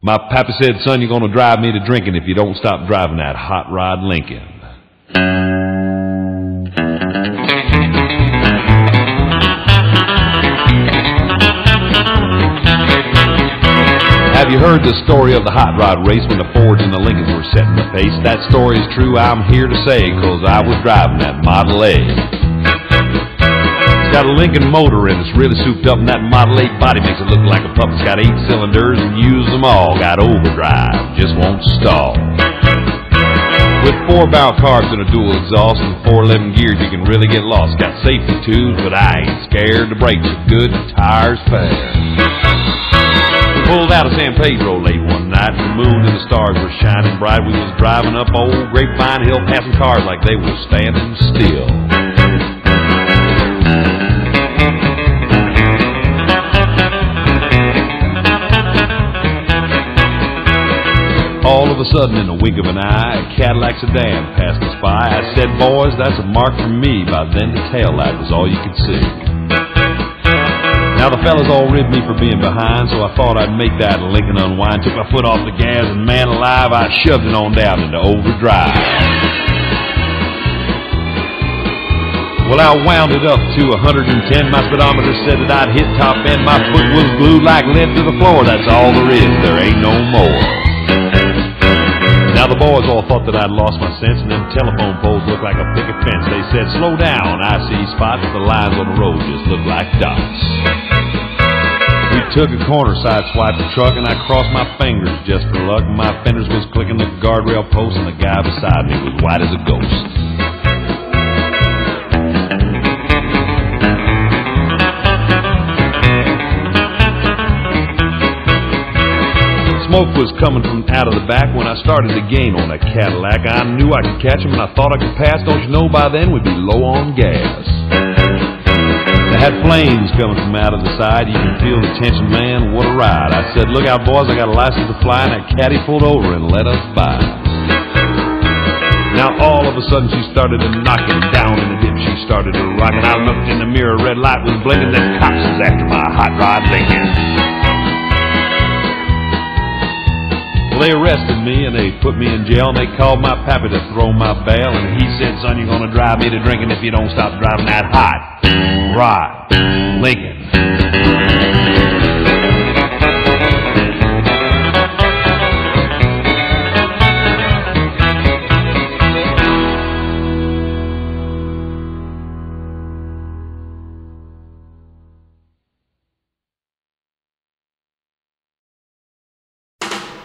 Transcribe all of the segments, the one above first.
My pappy said, son, you're gonna drive me to drinking if you don't stop driving that hot rod Lincoln. Have you heard the story of the hot rod race when the Fords and the Lincolns were setting the pace? That story is true, I'm here to say, cause I was driving that Model A. Got a Lincoln motor and it's really souped up, and that Model A body makes it look like a pup. It's got eight cylinders and use them all. Got overdrive, just won't stall. With four barrel carbs and a dual exhaust and 411 gears, you can really get lost. Got safety tubes, but I ain't scared. The brakes are good, the tires fair. We pulled out of San Pedro late one night, the moon and the stars were shining bright. We was driving up old Grapevine Hill, passing cars like they were standing still. Sudden, in the wink of an eye, a Cadillac sedan passed us by. I said, boys, that's a mark for me. By then, the tail light was all you could see. Now the fellas all ribbed me for being behind, so I thought I'd make that Lincoln unwind. Took my foot off the gas, and man alive, I shoved it on down into overdrive. Well, I wound it up to 110. My speedometer said that I'd hit top end. My foot was glued like lead to the floor. That's all there is. There ain't no more. The boys all thought that I'd lost my sense, and them telephone poles looked like a picket fence. They said, "Slow down, I see spots. The lines on the road just look like dots." We took a corner, sideswiped the truck, and I crossed my fingers just for luck. My fenders was clicking the guardrail post, and the guy beside me was white as a ghost. Smoke was coming from out of the back when I started to gain on a Cadillac. I knew I could catch him, and I thought I could pass. Don't you know by then we'd be low on gas. They had flames coming from out of the side. You can feel the tension, man. What a ride. I said, Look out, boys, I got a license to fly, and that caddy pulled over and let us by. Now all of a sudden she started to knocking down in the dip. She started to rock, and I looked in the mirror. Red light was blinking. Then cops was after my hot rod Lincoln. Well, they arrested me and they put me in jail and they called my pappy to throw my bail and he said, son, you're gonna drive me to drinking if you don't stop driving that hot rod Lincoln.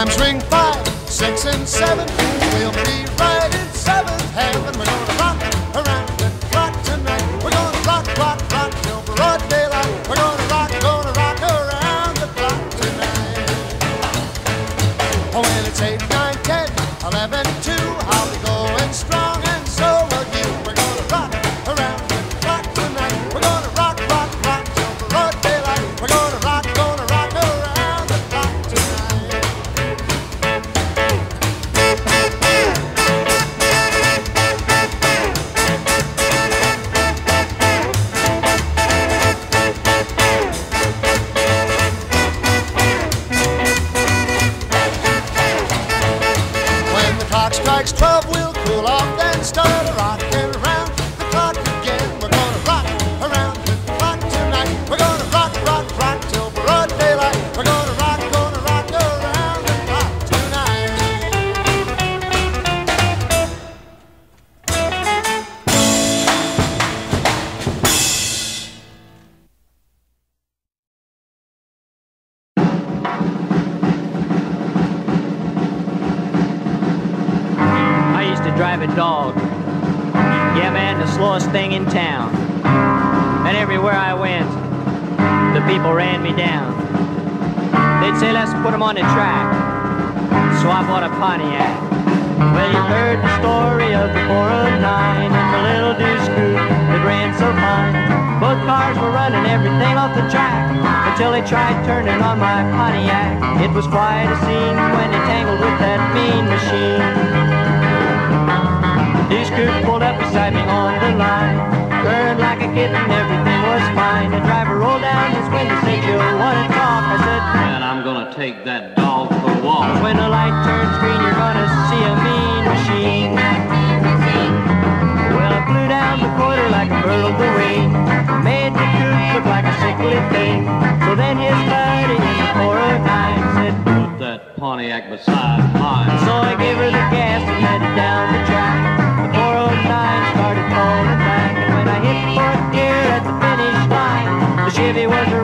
Chimes ring five, six, and seven, we'll be right in seventh heaven. We're gonna rock around the clock tonight. We're gonna rock, rock, rock till broad daylight. We're gonna rock, gonna rock around the clock tonight. Oh, when it's eight, nine, ten, eleven, two, I'll be going strong, driving dog. Yeah, man, the slowest thing in town. And everywhere I went, the people ran me down. They'd say, let's put him on the track. So I bought a Pontiac. Well, you've heard the story of the 409 and the little deuce coupe that ran so fine. Both cars were running everything off the track until they tried turning on my Pontiac. It was quite a scene when they tangled with that mean machine. Deuce coupe pulled up beside me on the line. Burned like a kitten, everything was fine. The driver rolled down his window, said, you wanna talk? I said, Man, I'm gonna take that dog for a walk. when the light turns green, you're gonna see a mean machine. Well, I flew down the quarter like a bird of the wing. Made the coupe look like a sickly thing. So then his buddy in the 409 said, Put that Pontiac beside mine. so I gave her the Chevy was